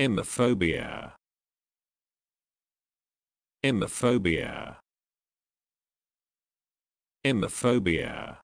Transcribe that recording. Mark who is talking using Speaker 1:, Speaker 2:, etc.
Speaker 1: Emophobia. Emophobia. Emophobia.